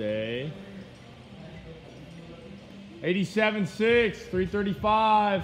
birthday. 87.6, 335.